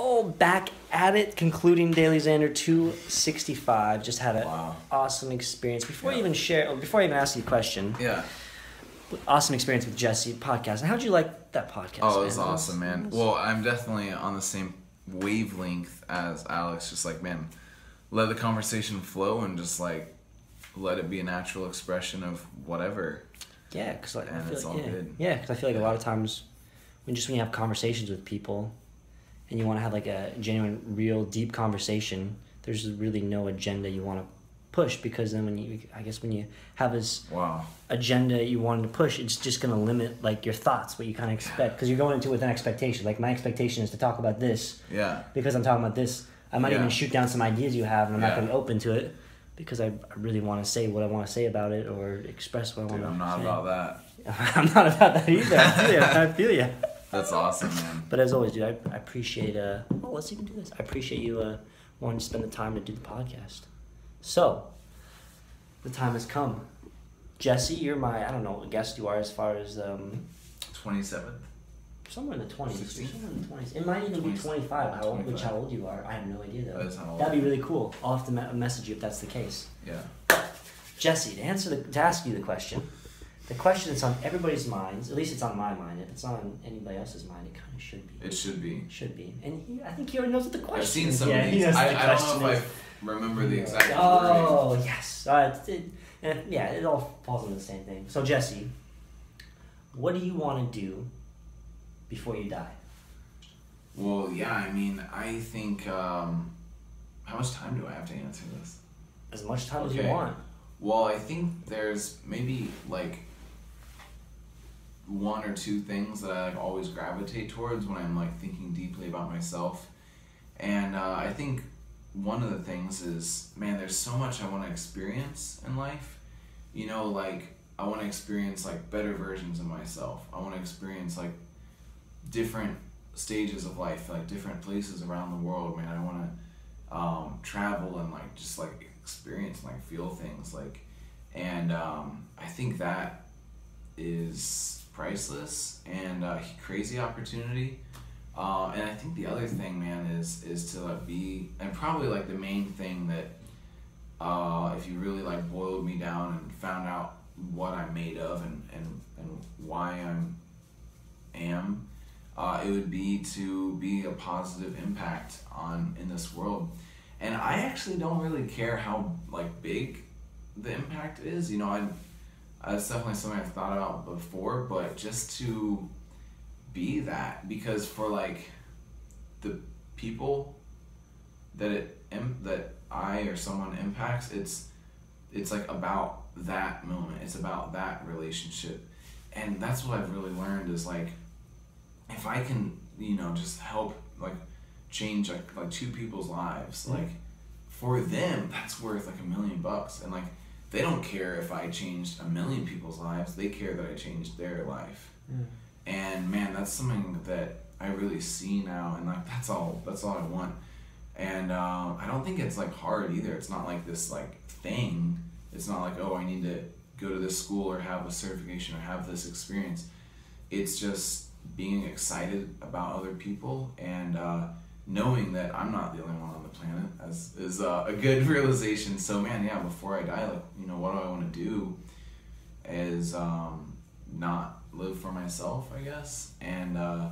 Oh, back at it, concluding Daily Xander 265. Just had an Wow. awesome experience. Before Yeah. even share, before I even ask you a question, Yeah. awesome experience with Jesse podcast. And how'd you like that podcast? Oh, it was man? awesome, man. was- Well, I'm definitely on the same wavelength as Alex. Just like, man, let the conversation flow and just like let it be a natural expression of whatever. yeah, because like, I feel it's like, all yeah, good. yeah, because I feel like a lot of times when just when you have conversations with people, and you want to have like a genuine, real, deep conversation, there's really no agenda you want to push because then when you, I guess when you have this Wow. agenda you wanted to push, it's just going to limit like your thoughts, what you kind of expect, because you're going into it with an expectation. Like my expectation is to talk about this Yeah. because I'm talking about this. I might Yeah. even shoot down some ideas you have, and I'm not going to be open to it because I, I really want to say what I want to say about it or express what I want Dude, to. I'm not say. about that. I'm not about that either. I feel you. I feel you. That's awesome, man. But as always, dude, I, I appreciate. Uh, oh, let's even do this. I appreciate you uh, wanting to spend the time to do the podcast. So, the time has come. Jesse, you're my I don't know what guest you are as far as um, 27. somewhere in the twenties. Somewhere in the twenties. It might even be twenty five. How old, which how old you are? I have no idea though. That is how old That'd be really cool. I'll have to me- message you if that's the case. Yeah. Jesse, to answer the to ask you the question, the question that's on everybody's minds. At least it's on my mind. If it's not on anybody else's mind, it kind of should be. It should be. Should be. And he, I think he already knows what the question I've seen is. some yeah, of he these. I, I don't know is. if I remember the exact wording. Oh, yes. Uh, it, it, yeah, it all falls into the same thing. So, Jesse, what do you want to do before you die? Well, yeah, I mean, I think. Um, how much time do I have to answer this? As much time as you want. Well, I think there's maybe like one or two things that I like always gravitate towards when I'm like thinking deeply about myself. And uh, I think one of the things is, man, there's so much I want to experience in life. You know, like I want to experience like better versions of myself. I want to experience like different stages of life, like different places around the world. Man, I want to um, travel and like just like experience and like feel things like and um, i think that is priceless and uh, crazy opportunity. Uh, and i think the other thing man is is to like, be and probably like the main thing that uh, if you really like boiled me down and found out what i'm made of and and, and why i'm am uh, it would be to be a positive impact on in this world. And i actually don't really care how like big the impact is. You know i that's definitely something i've thought about before but just to be that because for like the people that it that i or someone impacts it's it's like about that moment it's about that relationship and that's what i've really learned is like if I can, you know, just help like change like like two people's lives, Mhm. like for them that's worth like a million bucks. And like they don't care if I changed a million people's lives, they care that I changed their life. And man, that's something that I really see now and like that's all that's all I want. And uh, I don't think it's like hard either. It's not like this like thing. It's not like, oh I need to go to this school or have a certification or have this experience. It's just being excited about other people and uh, knowing that I'm not the only one on the planet as is uh, a good realization. So man, yeah, before I die, like you know, what do I want to do? Is um, not live for myself, I guess. And uh,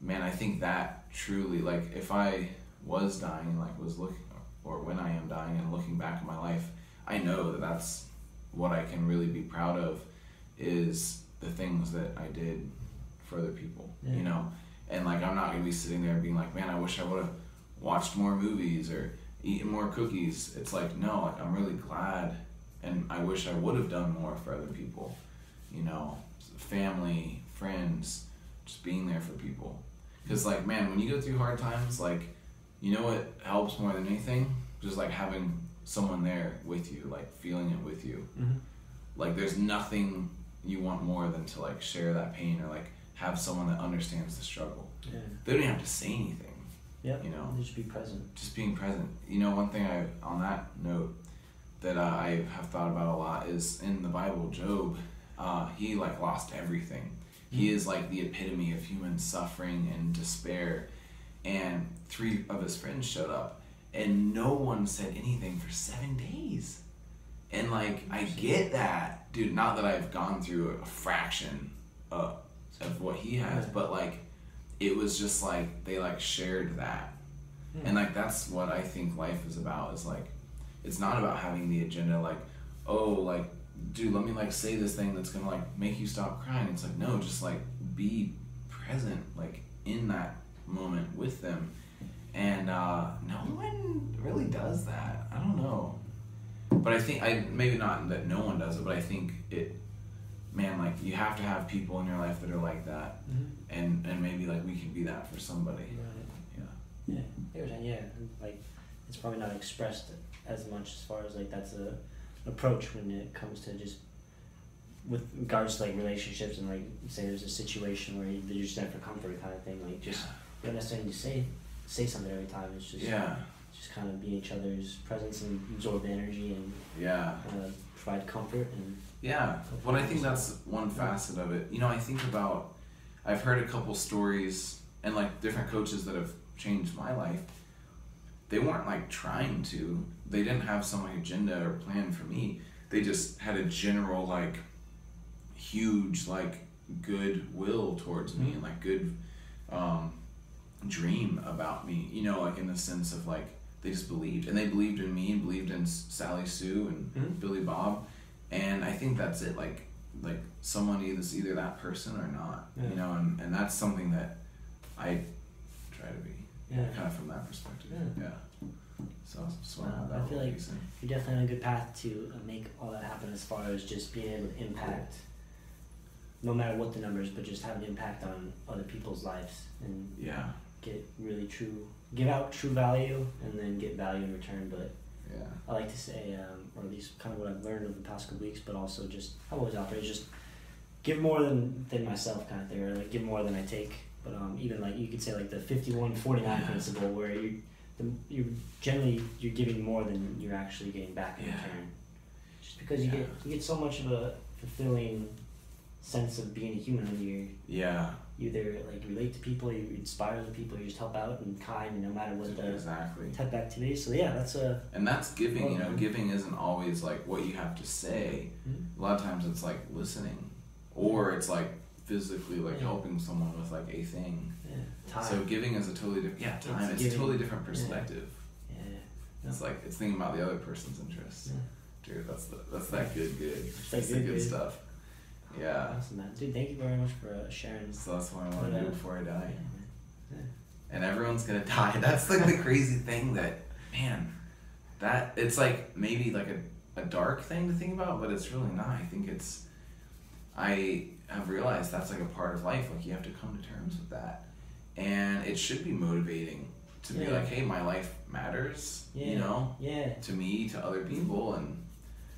man, I think that truly, like, if I was dying, like, was looking, or when I am dying and looking back at my life, I know that that's what I can really be proud of is the things that I did for other people, Yeah. you know? And like, I'm not gonna be sitting there being like, man, I wish I would have watched more movies or eaten more cookies. It's like, no, like, I'm really glad and I wish I would have done more for other people, you know, family, friends, just being there for people. Because, like, man, when you go through hard times, like, you know what helps more than anything? Just like having someone there with you, like feeling it with you. Mhm. Like, there's nothing you want more than to like share that pain or like have someone that understands the struggle. Yeah. They don't even have to say anything, Yep. you know Just be present. just being present. You know, one thing I on that note that uh, I have thought about a lot is in the Bible, Job. Uh, he like lost everything. He is like the epitome of human suffering and despair, and three of his friends showed up, and no one said anything for seven days. And like, I get that, dude. Not that I've gone through a fraction of, of what he has, but like, it was just like they like shared that, Yeah. and like that's what I think life is about. Is like, it's not about having the agenda like, oh, like, dude, let me like say this thing that's gonna like make you stop crying. It's like no, just like be present, like in that moment with them, and uh, no one really does that. I don't know, but I think I maybe not that no one does it, but I think it. Man, like you have to have people in your life that are like that, Mhm. and and maybe like we can be that for somebody. Right. Yeah. Yeah, they were saying, yeah, like it's probably not expressed as much as far as like that's a an approach when it comes to just with regards to like relationships and like say there's a situation where you're just there for comfort kind of thing. Like just you don't necessarily say say something every time. It's just Yeah. just kind of be each other's presence and absorb the energy and Yeah. uh, provide comfort and Yeah, well, I think that's one facet of it. You know, I think about, I've heard a couple stories and like different coaches that have changed my life. They weren't like trying to, they didn't have some agenda or plan for me. They just had a general, like, huge, like, goodwill towards me and like good um, dream about me, you know, like in the sense of like, they just believed and they believed in me and believed Sally Sue and Mhm. Billy Bob and I think that's it. Like like someone is either that person or not, Yeah. you know, and, and that's something that I try to be yeah. kind of from that perspective. Yeah. Yeah. So so Wow, that I feel like- in. You're definitely on a good path to uh, make all that happen as far as just being able to impact, no matter what the numbers, but just have an impact on other people's lives and yeah get really true, give out true value and then get value in return. But yeah I like to say, um, or at least kind of what I've learned over the past couple weeks, but also just I've always operated just give more than than myself kind of thing, or like give more than I take. But um, even like you could say like the 51-49 Yeah. principle, where you the, you generally you're giving more than you're actually getting back in Yeah. return. Just because you Yeah. get you get so much of a fulfilling sense of being a human when you yeah you either like relate to people, you inspire the people, you just help out and kind, and no matter what the exactly. type of activity. So yeah, that's a And that's giving, you know, giving isn't always like what you have to say. Mhm. A lot of times it's like listening, or it's like physically like Yeah. helping someone with like a thing. yeah, time. So giving is a totally different yeah time. It's It's, giving. a totally different perspective. yeah. It's like it's thinking about the other person's interests. yeah. Dude, that's the that's that good good. that That's the good, good good. stuff. Yeah. Awesome, man. Dude, thank you very much for uh, sharing. So that's what I want to do before I Yeah, die. And everyone's gonna die. That's like the crazy thing that man, that it's like maybe like a, a dark thing to think about, but it's really not. I think it's I have realized that's like a part of life. Like you have to come to terms with that. And it should be motivating to be like, hey, my life matters. Yeah. You know? Yeah. to me to other people and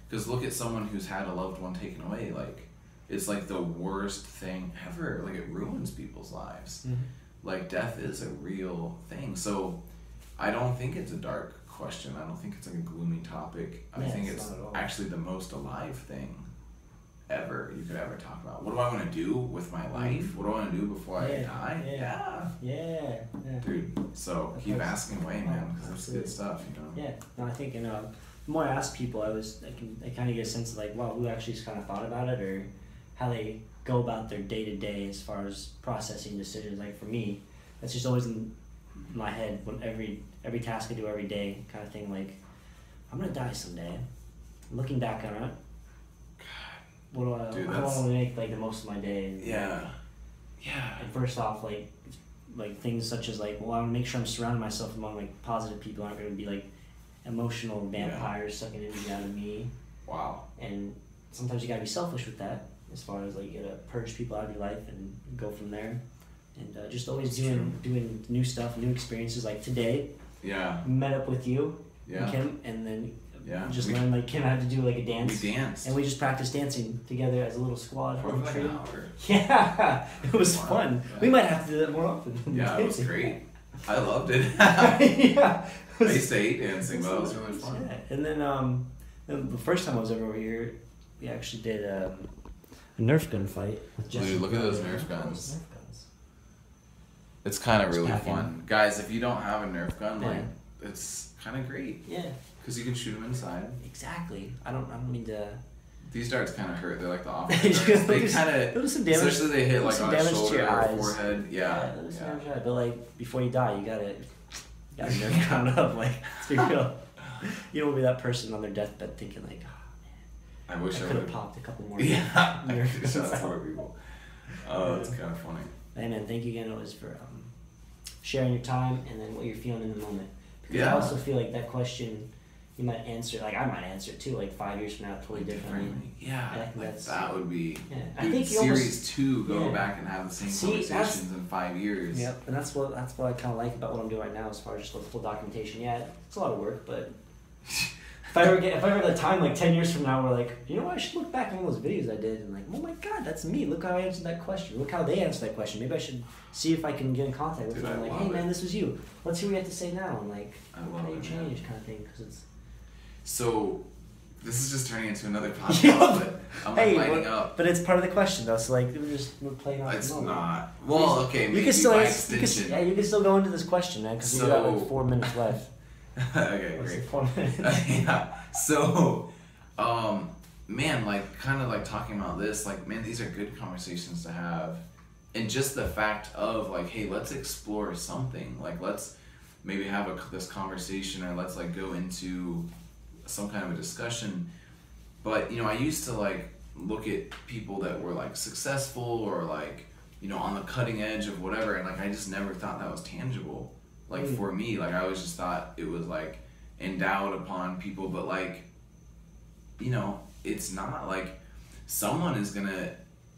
because look at someone who's had a loved one taken away like it's like the worst thing ever like it ruins people's lives Mhm. like death is a real thing so i don't think it's a dark question i don't think it's like a gloomy topic i Yeah, think it's it's not at all. actually the most alive thing ever you could ever talk about what do i want to do with my life what do i want to do before i die yeah. Yeah. Yeah. dude so That's keep asking away man because it's good stuff you know Yeah. No, I think, you know, the more I ask people, I was, I can, I kind of get a sense of like, wow, who actually kind of thought about it or how they go about their day to day as far as processing decisions. Like for me, that's just always in my head when every every task I do every day, kind of thing. Like, I'm gonna die someday. Looking back on it, what do I? Dude, how do I want to make like the most of my day? Yeah yeah And first off, like, like things such as like, well, I want to make sure I'm surrounding myself among like positive people. Aren't to be like emotional vampires sucking energy out of me. wow And sometimes you gotta be selfish with that, as far as like you gotta purge people out of your life and go from there. And uh, just always It's doing doing new stuff, new experiences. Like today, yeah met up with you, yeah and Kim, and then Yeah, just we- learned like Kim had to do like a We dance, danced and we just practiced dancing together as a little squad for like an hour. Yeah, it was Wow. fun. Yeah. We might have to do that more often. Yeah, it was great. I loved it. I yeah. used to hate dancing, but it was really fun. Yeah. And then um, then the first time I was ever over here, we actually did um, a Nerf gun fight with Dude, look at those Nerf guns. Nerf guns. It's kind of really packing. fun, guys. If you don't have a Nerf gun, like Yeah. it's kind of great Yeah, because you can shoot them inside. exactly. I don't. I don't mean to. These darts kind of hurt. They're like the opposite. They kind of, they'll do some damage. especially they hit like on a damage to shoulder your or eyes. forehead. Yeah, those yeah. damage, yeah. But like before you die, you gotta, you gotta nerve ground up. Like be real. You don't want to be that person on their deathbed thinking like, oh, I wish I I could have popped a couple more. Yeah, I could have shot four people. Oh, it's kind of funny. Hey man, thank you again always for um, sharing your time and then what you're feeling in the moment. Because I also feel like that question you might answer, like I might answer it too, like five years from now, totally differently. Yeah, I think like that would be. Yeah, I think series almost. two go yeah. back and have the same See, conversations in five years. Yep, and that's what that's what I kind of like about what I'm doing right now, as far as just the full documentation. Yeah, it's a lot of work, but I ever get, if I ever have the time, like ten years from now, we're like, you know, what, I should look back on all those videos I did, and like, oh my god, that's me. Look how I answered that question. Look how they answered that question. Maybe I should see if I can get in contact with Dude, them. Like, hey it. man, this was you. Let's hear what you have to say now, and like, I how you change, kind of thing, because it's. So, this is just turning into another podcast, Yeah. but I'm Hey, lighting but, up. but it's part of the question though, so like we're just we're playing off It's not. Well, okay, You can still you can, yeah, you can still go into this question, man, because we got like four minutes left. okay, great. four minutes? yeah. So, um, man, like, kind of like talking about this, like, man, these are good conversations to have, and just the fact of like, hey, let's explore something. Like, let's maybe have a, this conversation, or let's like go into some kind of a discussion. But you know, I used to like look at people that were like successful or like you know on the cutting edge of whatever, and like I just never thought that was tangible. Like Mm. for me, like I always just thought it was like endowed upon people, but like you know, it's not like someone is gonna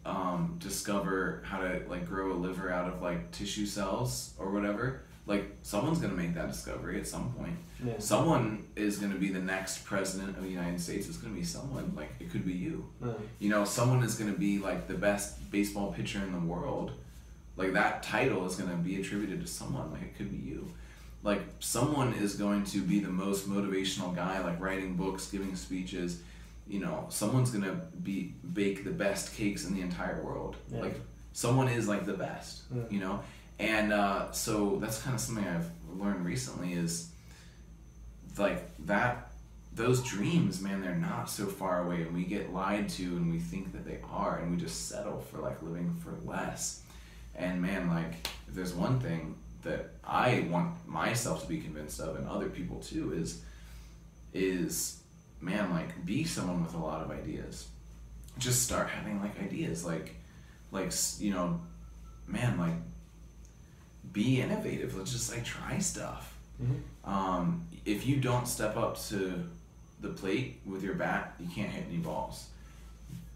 um, discover how to like grow a liver out of like tissue cells or whatever. Like someone's gonna make that discovery at some point. Yeah. Someone is gonna be the next president of the United States. It's gonna be someone like it could be you. Yeah. You know, someone is gonna be like the best baseball pitcher in the world. Like that title is gonna be attributed to someone. Like it could be you. Like someone is going to be the most motivational guy, like writing books, giving speeches. You know, someone's gonna be bake the best cakes in the entire world. Yeah. Like someone is like the best. Yeah. You know, and uh, so that's kind of something I've learned recently is like that those dreams man they're not so far away and we get lied to and we think that they are and we just settle for like living for less and man like if there's one thing that i want myself to be convinced of and other people too is is man like be someone with a lot of ideas just start having like ideas like like you know man like be innovative let's just like try stuff Mhm. um, if you don't step up to the plate with your bat, you can't hit any balls.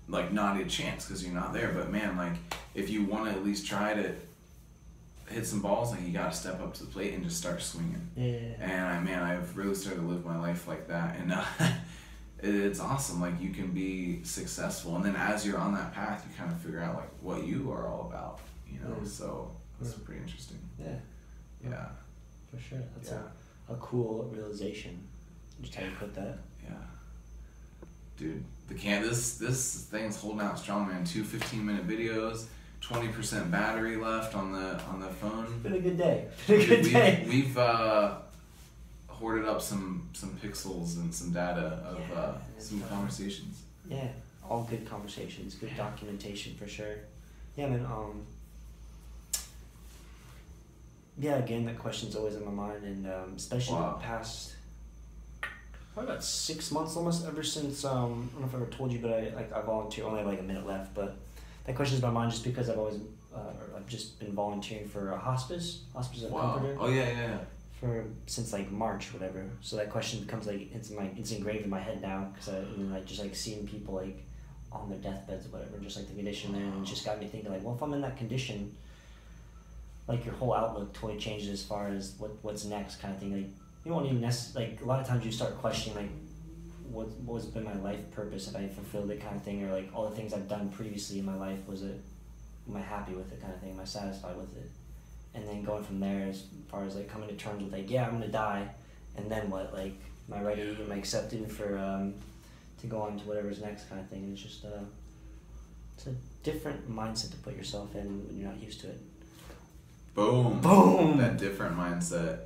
Like not a chance because you're not there. But man, like if you want to at least try to hit some balls, like you got to step up to the plate and just start swinging. Yeah. And I man, I've really started to live my life like that, and uh, it's awesome. Like you can be successful, and then as you're on that path, you kind of figure out like what you are all about. You know, Mm. so that's Mm. pretty interesting. Yeah, Yeah, for sure. That's yeah. a, a cool realization. Just how you put that. Yeah. Dude, the can this this thing's holding out strong, man. Two 15 minute videos, 20% battery left on the on the phone. Been a good day. Been a good we've, day. we've uh, hoarded up some some pixels and some data of Yeah, uh, some fun. conversations. Yeah, all good conversations, good Yeah. documentation for sure. Yeah, man. Um. Yeah, again, that question's always in my mind, and um, especially Wow. the past. Probably about six months, almost ever since um, I don't know if I ever told you, but I like I volunteer. Only have like a minute left, but that question's in my mind just because I've always uh, I've just been volunteering for a hospice, hospice of Wow. comforter Oh yeah, yeah, yeah. for since like March, whatever. So that question becomes like it's in my it's engraved in my head now because I and then like just like seeing people like on their deathbeds or whatever, just like the condition there, and it just got me thinking like, well, if I'm in that condition, like your whole outlook totally changes as far as what what's next kind of thing. Like you won't even necess- like a lot of times you start questioning like what what's been my life purpose if I fulfilled it kind of thing or like all the things I've done previously in my life was it am I happy with it kind of thing am I satisfied with it and then going from there as far as like coming to terms with like yeah I'm gonna die and then what like am I ready am I accepted for um, to go on to whatever's next kind of thing and it's just uh, it's a different mindset to put yourself in when you're not used to it Boom. Boom. That different mindset.